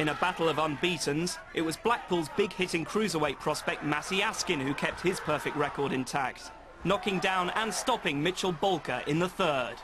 In a battle of unbeatens, it was Blackpool's big-hitting cruiserweight prospect Matty Askin who kept his perfect record intact, knocking down and stopping Mitchell Balker in the third.